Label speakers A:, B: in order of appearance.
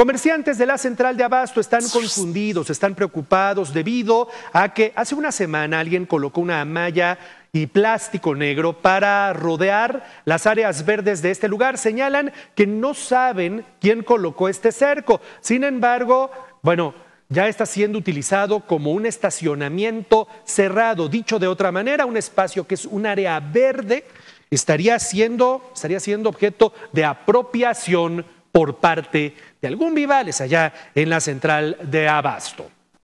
A: Comerciantes de la central de Abasto están confundidos, están preocupados debido a que hace una semana alguien colocó una malla y plástico negro para rodear las áreas verdes de este lugar. Señalan que no saben quién colocó este cerco. Sin embargo, bueno, ya está siendo utilizado como un estacionamiento cerrado. Dicho de otra manera, un espacio que es un área verde estaría siendo, estaría siendo objeto de apropiación por parte de algún Vivales allá en la central de Abasto.